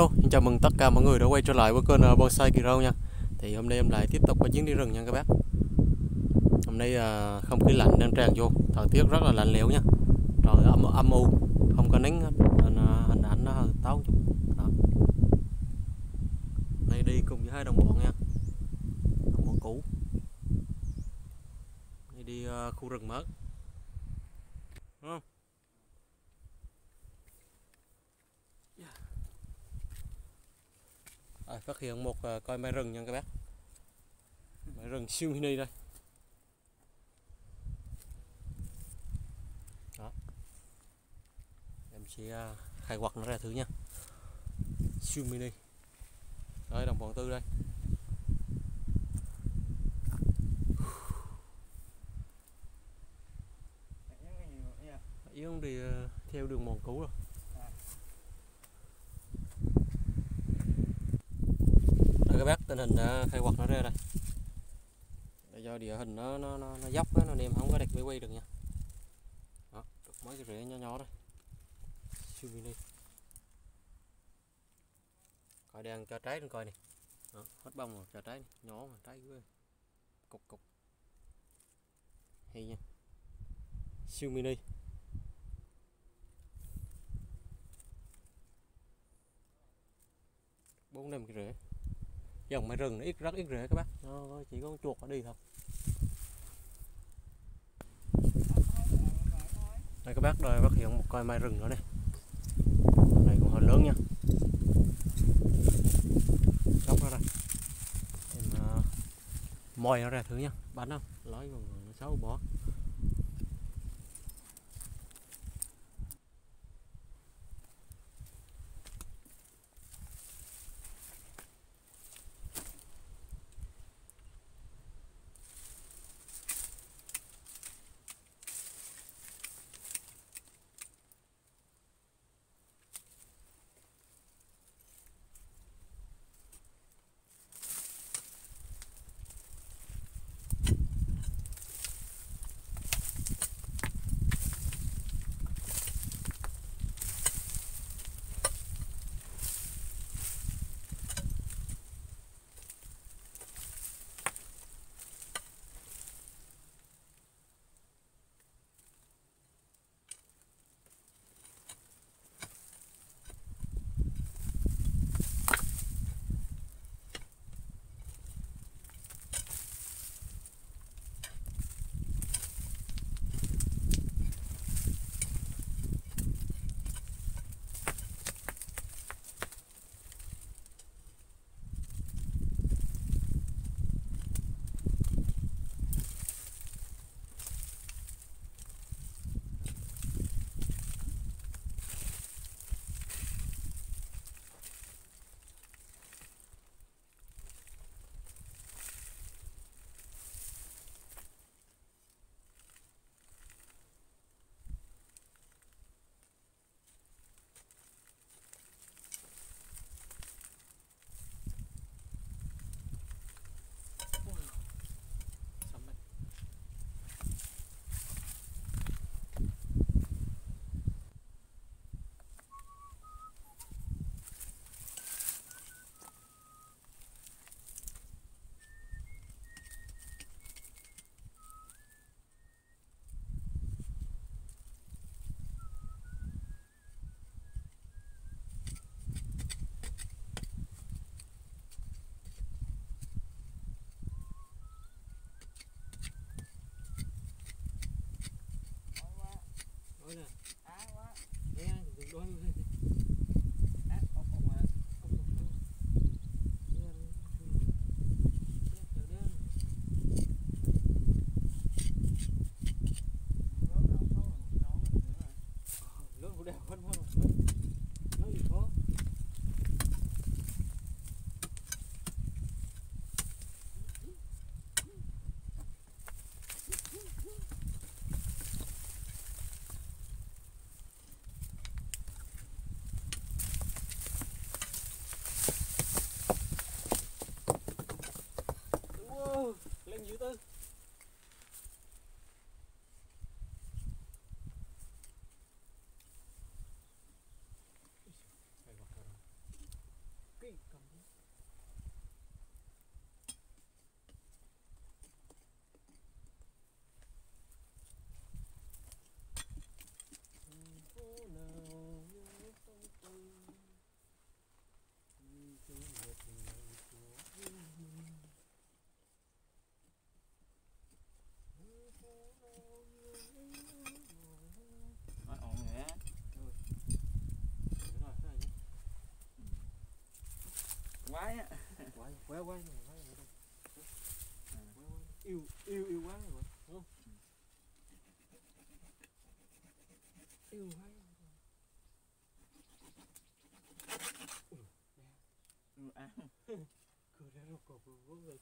Hello, xin chào mừng tất cả mọi người đã quay trở lại với kênh ờ, Bonsai Kỳ Râu nha. Thì hôm nay em lại tiếp tục có chuyến đi rừng nha các bác. Hôm nay ờ, không khí lạnh đang tràn vô, thời tiết rất là lạnh lẽo nha. Trời âm âm u, không có nắng hết nên ờ, hình ảnh nó hơi táo chút. Đó. Nay đi cùng với hai đồng bọn nha Đồng bọn cũ. Nay đi khu rừng mới. À, phát hiện một uh, coi mai rừng nha các bác. Mai rừng siêu mini đây. Đó. Em sẽ uh, khai quật nó ra thử nha. Siêu mini đây đồng bọn tư đây. Yến đi ờ, theo đường mòn cũ rồi đây các bác tình hình đã khai quật nó ra đây do địa hình nó nó nó, nó dốc á nên em không có đặt máy quay được nha. Đó được mấy cái rễ nhỏ nhỏ đây siêu mini coi đang cho trái lên coi nè. Đó, hết bông rồi cho trái này. nhỏ mà trái ghê. Cục cục. Hay nha. Siêu mini bốn năm cái rễ dòng mai rừng nó ít rất ít rễ các bác. Nó chỉ có chuột nó đi thôi. Đây các bác đây phát hiện một coi mai rừng nữa này này cũng hơi lớn nha. Sóc ra đây. Em uh, moi nó ra thử nha. Bắn không? Lấy còn nó xấu bỏ nè. Đá quá. Đây, đôi quái quái quái quái yêu yêu yêu quá rồi. Đúng không yêu quá ừ, à. cười ra rồi cột rồi rồi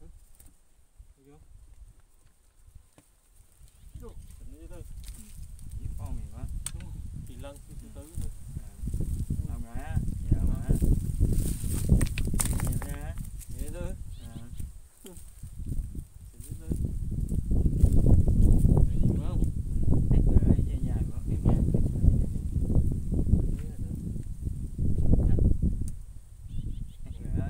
Ừ, rồi đó. Rồi đó. Giết con gì quá kỳ lân từ từ từ Ông ra, dạ ông ra. Dạ ra. từ từ À, từ từ đúng không ít rồi, dài dài quá, ít nha. Ít rồi đó.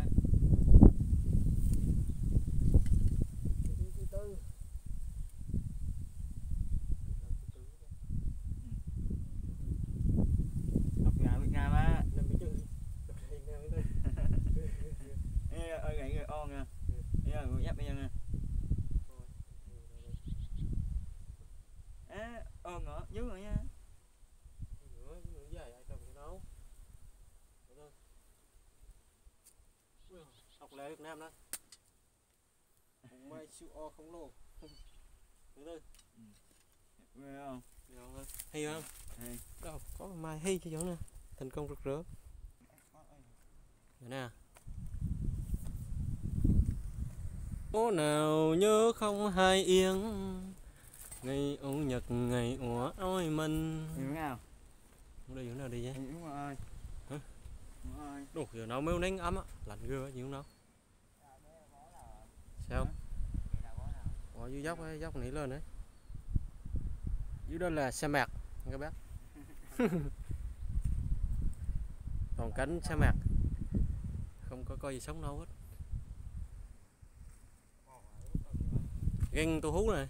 Đọc gà Việt Nam á. Ê, ơi gãy người on nha. Ê, người dắt bây giờ nha. Á, on ngõ, dưới rồi nha. học lẽ Việt Nam đó mai siêu o không lô từ từ Ghê không? Rồi. hay không Hay. đâu có mai hay cho chỗ nè thành công rực rỡ Vậy nè Ô nào nhớ không hai yên Ngày Âu Nhật ngày ủa ôi mình Hiểu nào? Không đây chỗ nào đi vậy Hiểu rồi. Hả? Đúng rồi. Đồ giờ nào mới nắng ấm á Lạnh ghê á nhiều đâu Sao Ở dưới dốc ấy, dốc nỉ lên đấy Dưới đó là sa mạc các bác. Toàn cánh sa mạc Không có coi gì sống đâu hết. Ghen tôi hú này.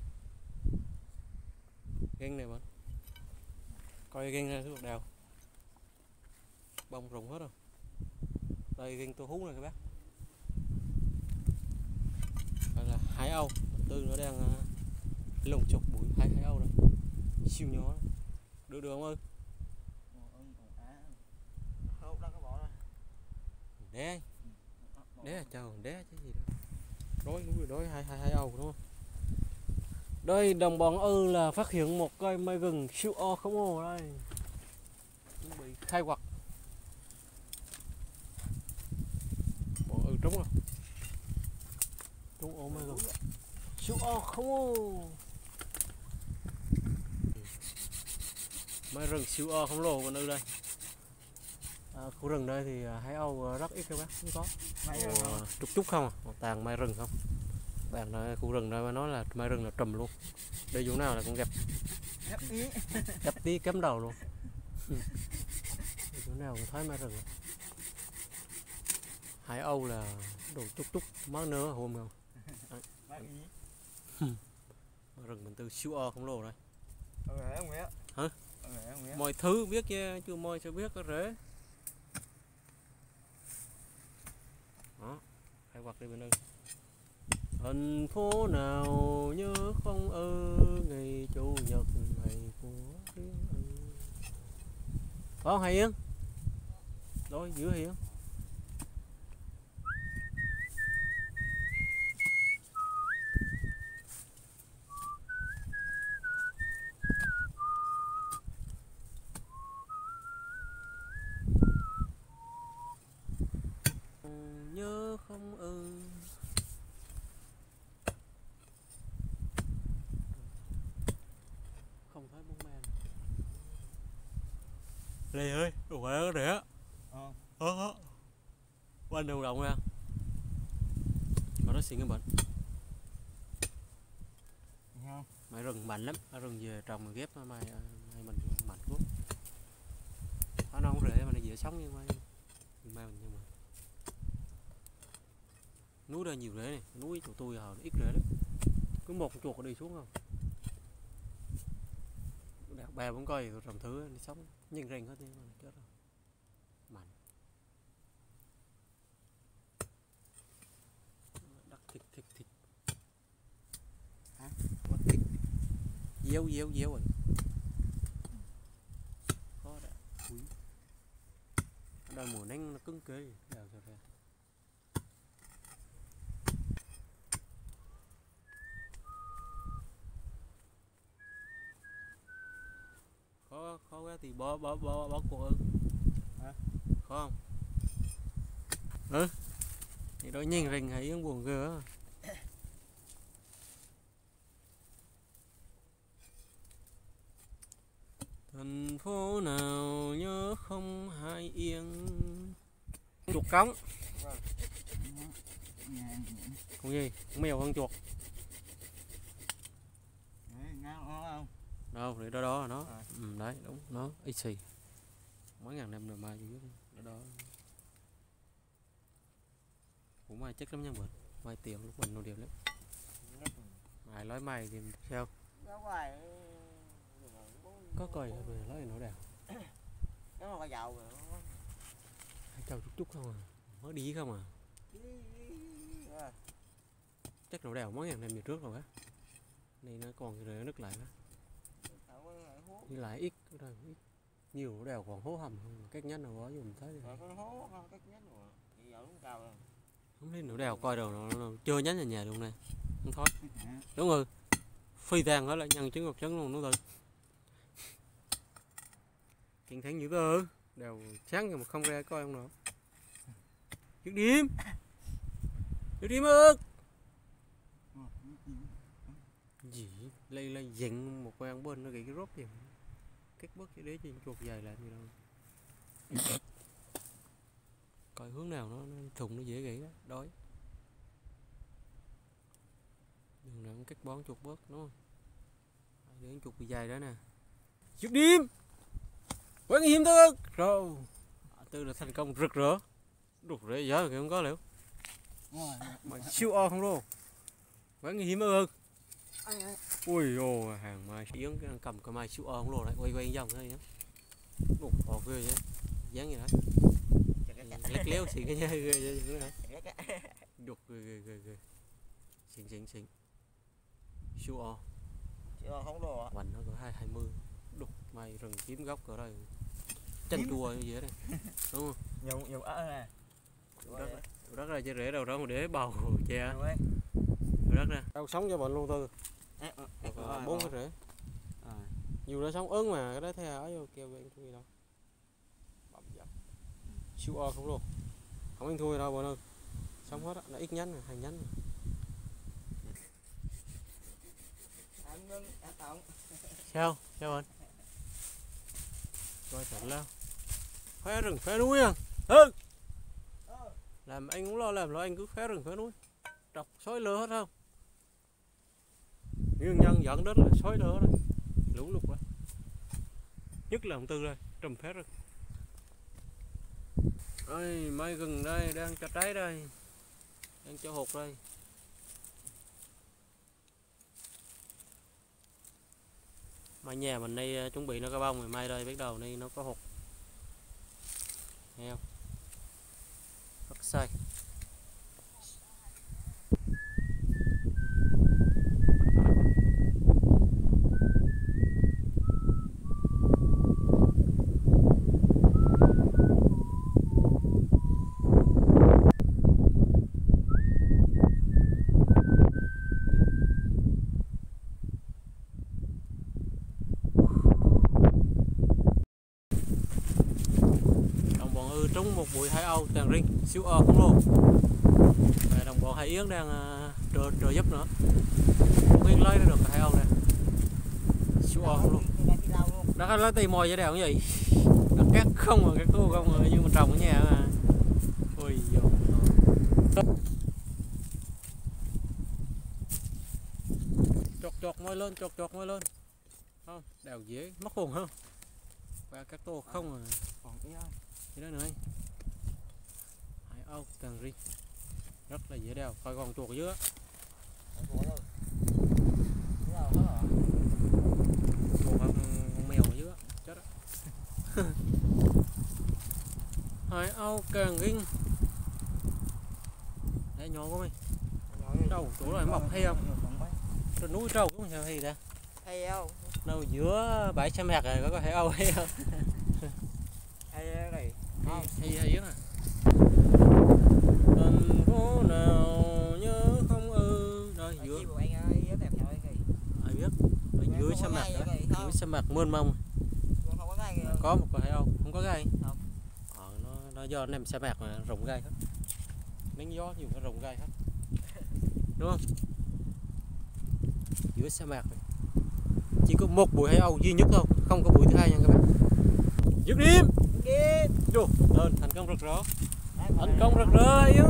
Ghen này mà. Coi ghen ra xuống đèo Bông rụng hết rồi. Đây ghen tôi hú này các bác Đây là hải âu. Tư nó đang à, lồng chọc bụi hai hai âu đây. Siêu nhỏ. Được được không ơi? Ồ, ưng, ồ, Đé Đé đé chứ gì đâu. Đói cũng đói hai hai hai âu đúng không? Đây đồng bọn ư là phát hiện một cây mai gừng siêu o không ồ đây. Chuẩn bị khai quật. Bọn ư trúng không à Trúng ổ mai gừng siêu o không ồ Mai rừng siêu o không lồ bọn ư đây à, khu rừng đây thì à, hải âu à, rất ít các bác không có Mấy Ồ, không? trúc trúc không à? Một tàn mai rừng không bạn nói khu rừng đây mà nói là mai rừng là trùm luôn đây chỗ nào là cũng gặp Gấp ý. gặp tí cắm đầu luôn Ừ. Chỗ nào cũng thấy mai rừng hải âu là đồ trúc trúc món nữa hôm không Mấy ý. mai rừng mình từ siêu o không lồ không nghĩa? Hả? Không mọi thứ biết chứ chưa mọi sẽ biết có rễ đó khai quật đi bên đây. Thành phố nào nhớ không ơ ngày chủ nhật ngày của riêng ơ có hay yên đôi giữa hiền nhớ không ư không thấy bóng ma lì ơi đồ quẹ có rẻ. Ờ. ờ ờ. Quanh đầu động ra? Mà nó xịn cái bệnh. Không? mày rừng mạnh lắm ở rừng về trồng mà ghép mai mai mình mạnh quá. Nó không rễ mà nó dễ sống như mai mai mình nhưng mà núi đây nhiều rễ này núi chỗ tôi hầu ít rễ lắm. Cứ một chuột đi xuống không? Bè vẫn coi trồng thứ đi sống nhìn rình hết đi mà chết rồi. Mạnh. Đắc thịt thịt thịt. Hả? Mất thịt. déo déo déo rồi. Có đã đây mùa nắng nó cứng kế đào cho ra khó khó quá thì bỏ bỏ bỏ bỏ cuộc Hả? khó không? Ừ. Thì đôi nhìn rình thấy buồn ghê á thành phố nào nhớ không hai yên? Chuột cống. Con gì? Con mèo hơn chuột. Đấy, ngon không? Đâu để đó đó là nó. À. ừ, đấy đúng nó ít xì mấy ngàn năm rồi mai biết đó đó. Cũng mai chắc lắm nha mình mai tiền lúc mình nó đều lắm. Mai nói mai thì sao? Có coi rồi nói nó đào? Nó mà có dầu rồi. châu chút chút không à? Mới đi không à? Chắc nó đào mấy ngàn năm về trước rồi á. Này nó còn rồi nó nứt lại đó có lại đi lại ít đây ít. Nhiều nó đào còn hố hầm cách nhất nào có dùng thấy Rồi hố cách nhất rồi. Giờ cũng cao rồi. không thấy nó đào coi đâu nó, nó chưa nhánh ở nhà luôn này. Không thoát đúng rồi. Phi tàn hết là nhân chứng ngọc trấn luôn nó từ chuyện thắng dữ cơ. Đều sáng rồi mà không ra coi không nữa dứt điểm. Dứt điểm ức gì? Lây lây giận một con bên nó gãy cái rốt gì bớt cái đế trên chuột dài làm gì đâu coi hướng nào nó, nó thùng nó dễ gãy đó đói. Đường nào cũng cắt bón chuột bớt đúng không? Để chuột bị dài đó nè. Dứt điểm! Quá nguy hiểm tư rồi tư là thành công rực rỡ. Đục rễ giờ kìa không có liệu. Mà siêu o không đâu quá nguy hiểm ư ui ô hàng mai yến cầm cái mai siêu o không luôn đấy quay quay vòng thôi nhá. Đục ồ ghê vậy. Dáng gì đấy lét léo xì cái ghê ghê ghê ghê đục ghê ghê ghê ghê. Xịn xịn xịn. Siêu o Chưa không đồ ạ. hoành nó có hai hai mươi. Đục mai rừng kiếm gốc ở đây. Chanh chua như vậy đây đúng không? Nhiều nhiều ớt. Chỗ đất đất ra chơi rễ đâu đó mà để bầu che Đất ra. Đâu sống cho bệnh luôn tư. Ờ, ờ, bốn ờ. cái rễ nhiều nó sống ớn mà cái đó theo ở vô kêu anh thui đâu. Bầm dập siêu o không luôn. Không anh thui đâu bọn ơi. Sống hết á nó ít nhánh hai nhánh sao? Sao anh? Coi thật lao phá rừng phá núi à? Ừ làm anh cũng lo làm lo anh cứ phá rừng phá núi. Trọc xói lửa hết không nguyên nhân dẫn đến là xói lở đó, lũ lụt đó nhất là ông tư đây, trùm phép rồi. ơi mai gừng đây, đang cho trái đây, đang cho hột đây. Mai nhà mình đây à, chuẩn bị nó có bông rồi mai đây bắt đầu đây nó có hột. Nghe không? Rất sai đồng bọn ư trúng một bụi hải âu tàn rinh siêu o không luôn và đồng bọn hải yến đang uh, trợ, trợ giúp nữa. Không yên lấy được hải âu nè siêu o này đi đâu luôn. đó lấy tay mồi vậy đèo như vậy nó cắt không mà các cô không mà nhưng mà trồng ở nhà mà. Ôi dồi chọt chọt môi lên chọt chọt môi lên. Không đèo dễ mất hồn không? Và các tô không à Còn cái. Thế đó nữa. Âu càng ri rất là dễ đeo coi con chuột ở dưới chuột con, con mèo ở dưới chết á. Hải âu càng ri đấy nhỏ của mày. Đâu chỗ này mọc hay không? Trên núi trâu cũng sao hay ta? Hay không? đâu giữa bãi sa mạc này có hải âu hay không? Hay này. hay hay hay á. thành phố nào nhớ không ư anh ơi, đẹp nhau cái gì? ai biết? Ở dưới không sa mạc dưới không? sa mạc mênh mông. Không có cái một con hải âu không có gai. Không. ờ, nó nó do nằm sa mạc mà rụng gai hết. Nắng gió nhiều nó rụng gai hết. Đúng không? Giữa sa mạc này. chỉ có một bụi hải âu duy nhất thôi không có bụi thứ hai nha các bạn. Dứt điểm! Lên thành công rực rỡ thành công rực rỡ yêu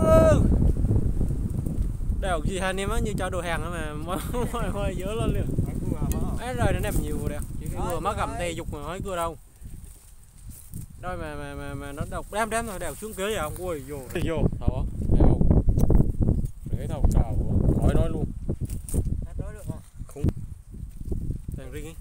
đèo gì hai anh em á như cho đồ hàng mà ngoài ngoài dỡ lên liền. Ấy rồi nó ném nhiều rồi đẹp chỉ cái vừa cầm rồi. tay dục mà hỏi cưa đâu. Rồi mà mà mà, mà nó độc. Đám đám rồi đèo xuống kế vậy không? Ui vô. Vô. Thọ đèo để thầu cào hỏi nói luôn. Không? tàn riêng ấy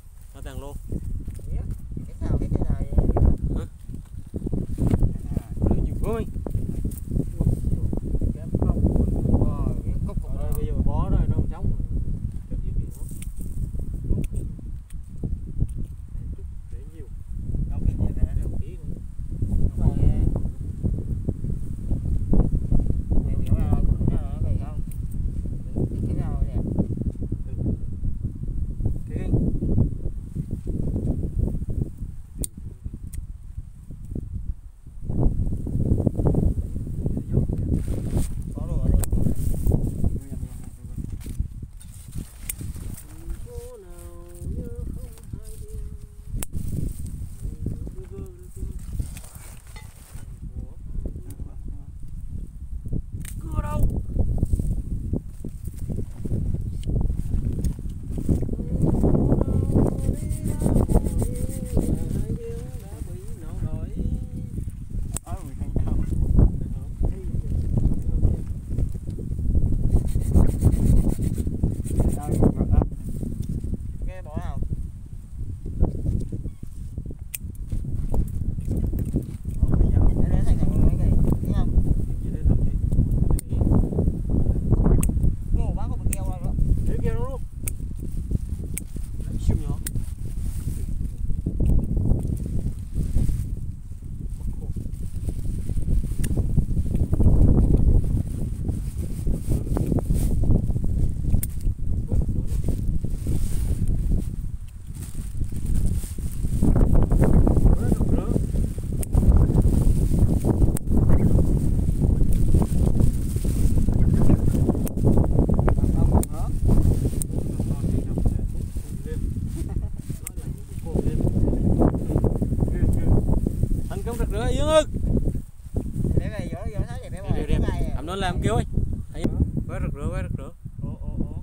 quá rực rỡ quá rực rỡ. Ủa, ủa, ủa.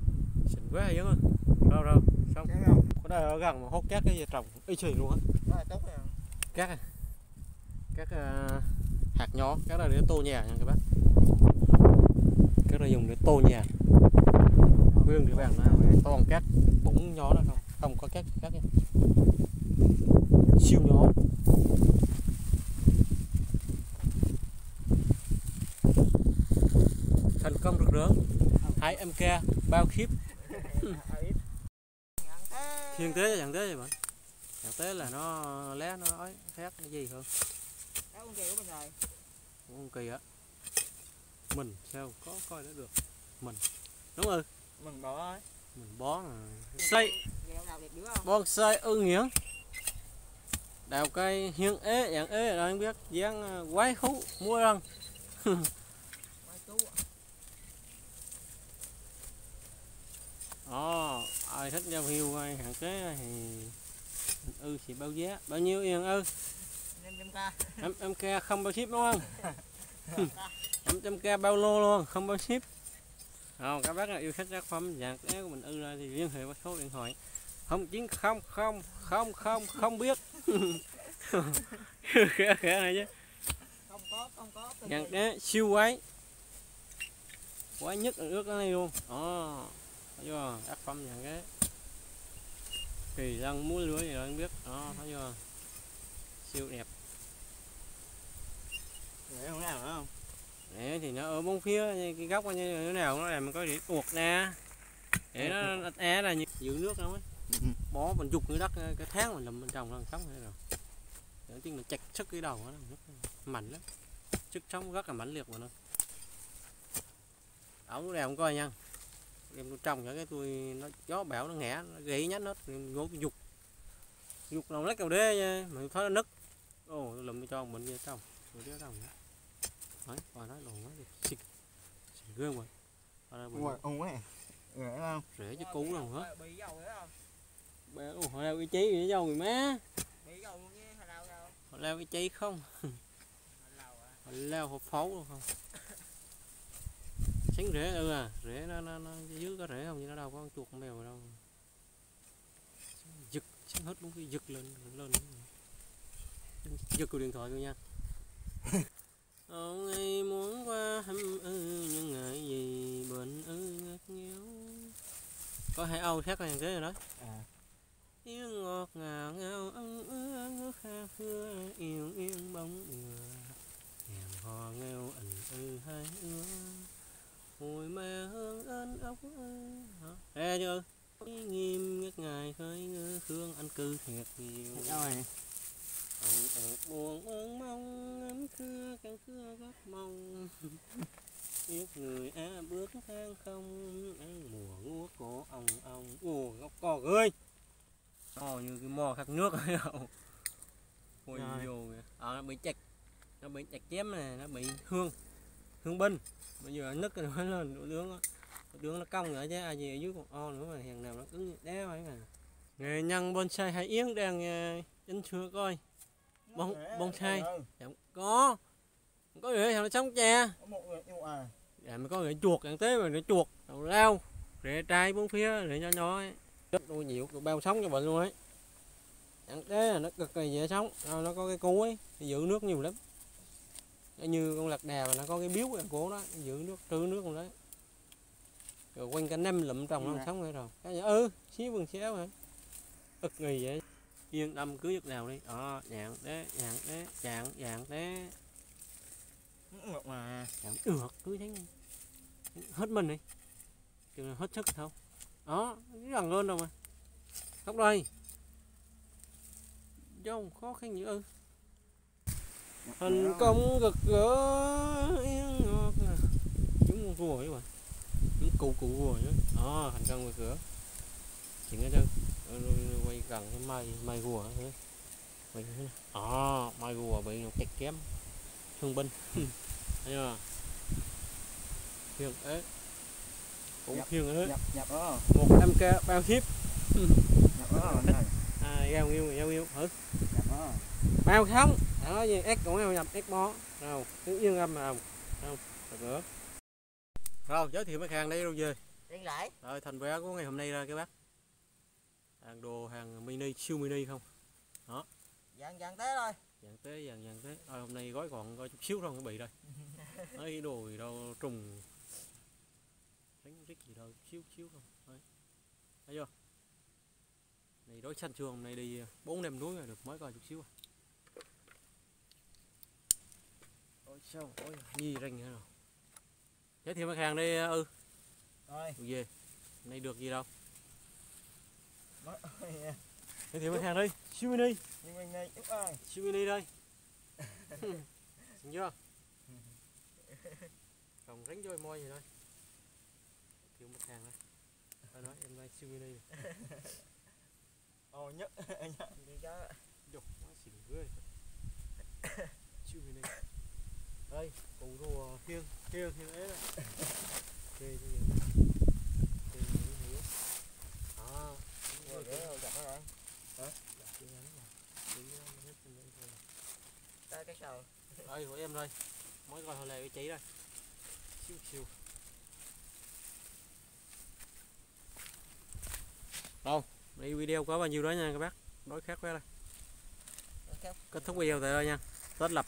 xịn quá yên ơi đâu đâu xong. Cái nào? có đây ở gần mà hốt cát cái gì trồng y chì luôn á. Rồi. cát à. Các à, hạt nhỏ các là để tô nhà nha các bác. Các là dùng để tô nhà. Nguyên địa bàn là toàn cát bụng nhỏ đó không? Không có cát cát nha. Siêu nhỏ thành công rực rỡ hai mk bao khiếp. Thiên tế chẳng tế vậy bạn? Chẳng tế là nó lé nó ói khác cái gì hơn Đó, con của mình rồi. không kỳ á. Mình sao có coi nó được? Mình. Đúng rồi Mình bỏ thôi. mình bó là xây không? bonsai ưng nghiếng đào cây hiên ế dạng ế đây không biết. Dáng ờ, quái hú mua răng Quay tú à. Ồ, ai thích giao hiu ai hạn kế thì ư thì bao giá bao nhiêu yên ư? Em em ca. Không bao ship đúng không? Em trăm ca bao lô luôn không bao ship. Không các bác nào yêu thích tác phẩm. Dạng ké của mình ư ra thì liên hệ qua số điện thoại. Không chín không không không không không biết. Khẽ khẽ này chứ. Không có, không có. Ngàn đá siêu quái. Quái nhất ở nước này luôn. Đó. Thấy chưa Tác phẩm ngàn cái Kỳ lân múa lưới gì đó không biết. Đó thấy chưa? Siêu đẹp. Để không nào nữa không? Đấy thì nó ở bốn phía như cái góc như thế nào nó làm có để tuột ra. Để nó nó é là như giữ nước đâu ấy. Ừ. bó mình dục cái đất cái tháng mình làm bên trong nó sống thế rồi đầu tiên là chặt sức cái đầu nó rất mạnh lắm. Sức sống rất là mãnh liệt mà nó. Ổng đèo không coi nha em tôi trồng những cái tôi nó gió bão nó ngã nó gãy nhát nó ngố cái dục. Dục nào lấy cầu đê nha mà thấy nó nứt. Ồ tôi lùm cho mình vô trong rồi đứa trong nữa đấy và nó đồ nó xịt xịt gương rồi. Ui ông ấy rẻ không? Rễ chứ dầu đấy không? Bé ủa, họ leo cái cháy vậy đâu người má? Bị dầu luôn nha hay đâu đâu? Họ leo cái cháy không? À? Họ leo họ phấu luôn không tránh rễ ừ à. Rễ nó, nó, nó dưới có rễ không? Chứ nó đâu có con chuột con mèo đâu. Giật tránh hết luôn cái giật lên lên. Giật của điện thoại tôi nha. Ông ấy muốn qua hâm ư nhưng ngại gì bệnh ư ngất ngéo có hai âu khác là thế rồi đó. À. Tiếng ngọt ngào ngào ân ưa ngước kha khưa yêu yên bóng mưa hèn hò nghèo ẩn ư hai ưa hồi mẹ hương ơn ốc hả? Ê chưa nghiêm ngất ngài khơi ngư khương anh cư thiệt nhiều. Đâu ẹt buồn ơn mong ấm khưa càng khưa góc mong. Biết người á bước thang không ăn mùa ngúa cổ ông ông Ồ góc cò ơi Ồ như cái mò khắc nước ấy đâu Ôi Rồi. vô kìa. Ờ nó bị chặt Nó bị chặt chém này nó bị hương Hương binh Bây giờ nứt rồi nó lên đứng đứng nó cong nữa chứ ai gì ở dưới còn o nữa mà hàng nào nó cứng đá vậy mà. Nghề nhân bonsai Hải Yến đang uh, in chưa coi. Bông- bonsai. Chẳng có. Không có rễ sao nó sống tre có một người yêu à. Dạ mới có rễ chuột ăn tế mà rễ chuột đầu lao rễ trai bốn phía rễ nhỏ nhỏ ấy. Rất nuôi nhiều bao sống cho bệnh luôn ấy. Ăn tế là nó cực kỳ dễ sống Ờ, nó có cái cú ấy giữ nước nhiều lắm như con lạc đà mà nó có cái biếu ở cổ đó giữ nước trữ nước rồi đấy. Rồi quanh cả năm lụm trồng nó Dạ. sống hay rồi. Cái ừ xíu vườn xéo hả? Ực nghỉ vậy. Yên tâm cứ giấc nào đi. Đó dạng đấy dạng đấy dạng dạng đấy ngọt mà. Dạ, được cứ thấy hết mình đi. Chừng hết sức thôi. Đó gần lên rồi mà. Khóc đây. Dâu khó khăn như ư thành công gật gỡ yên ngọt à. chúng con rùa ấy mà. Chúng cụ cụ rùa nữa đó thành công gật gỡ. Ờ, rồi- rồi quay gần cái mai mai rùa thế mày thấy đó mai rùa bị nó chặt kém. Thương binh. Thấy chưa hiền ế. Cũng nhập đó. Một em ca bao ship nhập đó à yêu yêu. Thử nhập đó bao sống đó gì ép cũng em nhập ép bó. Đâu cứ yên âm mà không được nữa. Rồi giới thiệu mấy hàng đây đâu về Điên lại rồi thành vé của ngày hôm nay ra các bác. Hàng đồ hàng mini siêu mini không? Dàn dàn té thôi. Dạng tế dạng dạng tế rồi hôm nay gói còn có chút xíu thôi cái bị đây ấy đồ gì đâu trùng. Đánh rích gì đâu xíu xíu không? Đấy. thấy chưa? Này đối xanh chưa hôm nay đi bốn năm núi rồi được mới coi chút xíu à. ôi sao? Ôi gì rình nữa rồi giới thiệu mặt hàng đi ừ. Rồi. Về nay được gì đâu? Giới thiệu mặt hàng đi siêu mini nhưng mình này ơi siêu mini đây Nhìn chưa? Còn ránh roi môi gì đây thiếu mặt hàng đây. Tao nói em đây siêu mini này. ồ đi cho Dục quá xỉn siêu mini đây cụ rùa khiêng khiêng khiêng ế đây khiêng cho nhiều khiêng những hiểu. Đó rồi để rồi. Nhập đó rồi. Tới cái sầu đây của em đây. Mới coi hồi này cái cháy đây. Siêu siêu. Đâu đây video có bao nhiêu đó nha các bác. Đối khác với đây. Kết thúc video tại đây nha. Tết lập